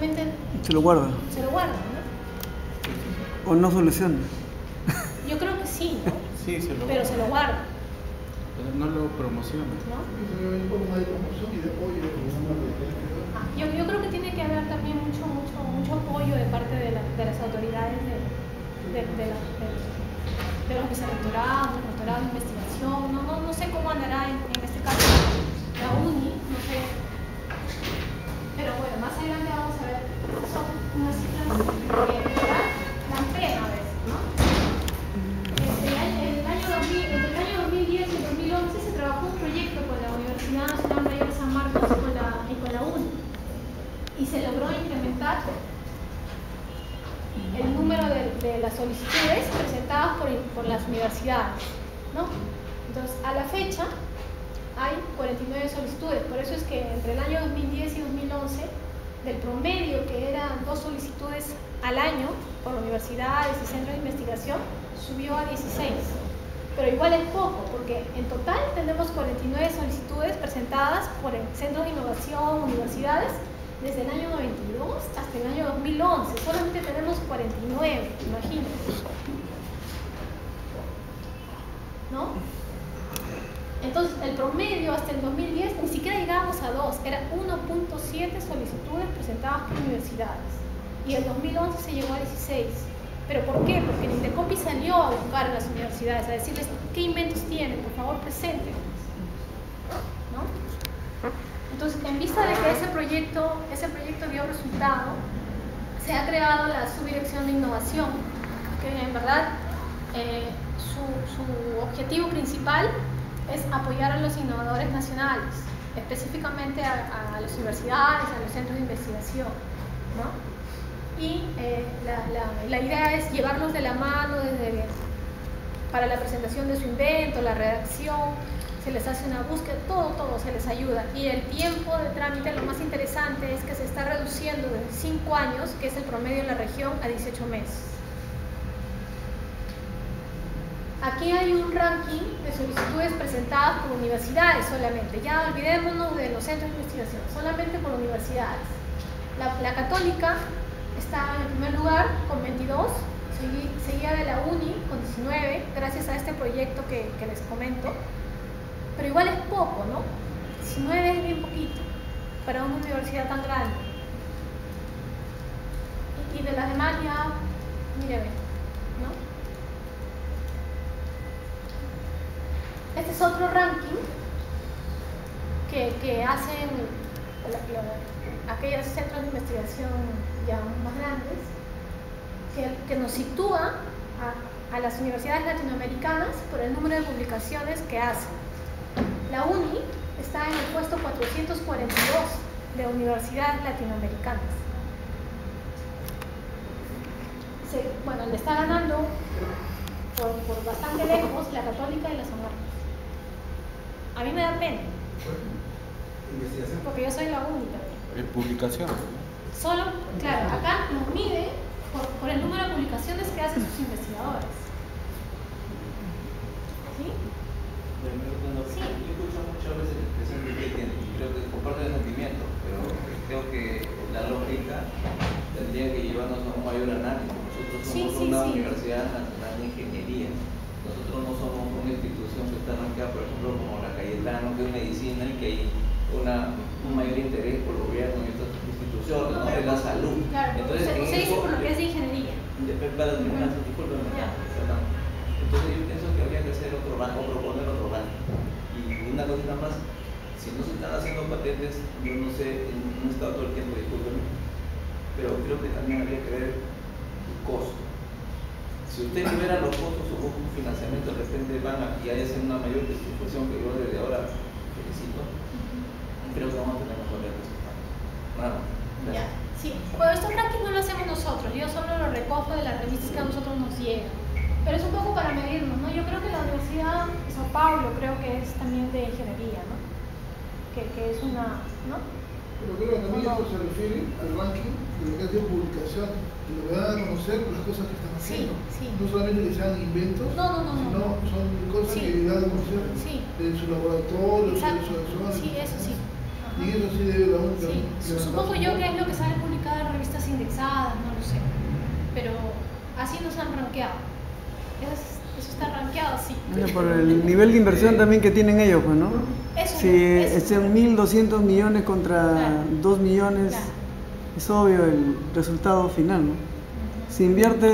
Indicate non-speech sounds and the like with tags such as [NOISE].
simplemente Se lo guarda. se lo guardan, ¿no? O no soluciona. Yo creo que sí, ¿no? [LAUGHS] Sí, se lo Pero se lo guardan, pero no lo promociona. ¿no? Ah, Yo, yo creo que tiene que haber también mucho, mucho, mucho apoyo de parte de, la- de las autoridades de, de, de, la- de- de los vicerrectorados, del rectorado de investigación, no, no, no sé cómo andará en, en este caso la UNI, no sé. Pero bueno, y se logró incrementar el número de, las solicitudes presentadas por, por las universidades. ¿no? Entonces, a la fecha hay 49 solicitudes, por eso es que entre el año 2010 y 2011, del promedio que eran dos solicitudes al año por universidades y centros de investigación, subió a 16. Pero igual es poco, porque en total tenemos 49 solicitudes presentadas por centros de innovación, universidades, desde el año 92 hasta el año 2011. Solamente tenemos 49, imagínense. ¿No? Entonces, el promedio hasta el 2010 ni siquiera llegábamos a 2, era 1.7 solicitudes presentadas por universidades. Y en 2011 se llegó a 16. ¿Pero por qué? Porque el Indecopi salió a buscar a las universidades, a decirles qué inventos tienen, por favor presenten. Entonces, en vista de que ese proyecto, ese proyecto dio resultado, se ha creado la subdirección de innovación, que en verdad eh, su, su objetivo principal es apoyar a los innovadores nacionales, específicamente a, a las universidades, a los centros de investigación. ¿no? Y eh, la, la- la idea es llevarlos de la mano desde para la presentación de su invento, la redacción, se les hace una búsqueda, todo, todo se les ayuda. Y el tiempo de trámite, lo más interesante es que se está reduciendo de 5 años, que es el promedio en la región, a 18 meses. Aquí hay un ranking de solicitudes presentadas por universidades solamente. Ya olvidémonos de los centros de investigación, solamente por universidades. La, la católica está en primer lugar con 22, segui- seguida de la UNI con 19, gracias a este proyecto que, que les comento. Pero igual es poco, ¿no? 19 es bien poquito para una universidad tan grande. Y, de las demás ya, mire, ¿no? Este es otro ranking que, hacen aquellos centros de investigación ya más grandes, que, nos sitúa a las universidades latinoamericanas por el número de publicaciones que hacen. La UNI está en el puesto 442 de universidades latinoamericanas. Se- bueno, le está ganando por, por bastante lejos la Católica y la San Marcos. A mí me da pena, Investigación. porque yo soy la única. En publicación. Solo, claro, acá nos mide por, por el número de publicaciones que hacen sus investigadores. ¿Sí? Sí. Muchas veces de que tiene, y creo que comparte el sentimiento, pero creo que la lógica tendría que llevarnos a un mayor análisis. Nosotros somos Sí, sí, una sí. universidad nacional de ingeniería. Nosotros no somos una institución que está ranqueada, por ejemplo, como la Cayetano, que es medicina y que hay una, un mayor interés por el gobierno en estas instituciones, ¿no? En la salud. Claro, Entonces, usted, en usted dice eso- por lo que es de ingeniería. de- Para terminar. Entonces yo pienso que habría que hacer otro rango, proponer otro rango. Una cosita más, si no se están haciendo patentes, yo no sé, no he estado todo el tiempo, discúlpeme, pero creo que también habría que ver el costo. Si usted libera los costos o busca un financiamiento, de repente van a, y hay una mayor distribución que yo desde ahora felicito, creo que vamos a tener mejores resultados. Nada más. Ya, sí. Bueno, estos rankings no lo hacemos nosotros, yo solo lo recojo de las revistas que a nosotros nos llegan. Pero es un poco para medirnos, ¿no? Yo creo que la Universidad de Sao Paulo creo que es también de ingeniería, ¿no? Que, que es una, ¿no? Pero creo que también esto se refiere al ranking de lo que ha sido publicación, de lo que dan a conocer las cosas que están Sí, haciendo. sí. No solamente que sean inventos, No, no, no, no, sino no. son cosas Sí. que dan a conocer Sí. de su laboratorio, de Exacto. su zona. Sí, eso sí. Ajá. Y eso sí debe la. Sí, su- supongo yo que es lo que sale publicado en pero así nos han rankeado. Es- eso está rankeado así. Mira, Por el nivel de inversión también que tienen ellos, pues, ¿no? Eso, Si estén 1.200 millones contra Claro. 2 millones, Claro. es obvio el resultado final, ¿no? Si invierte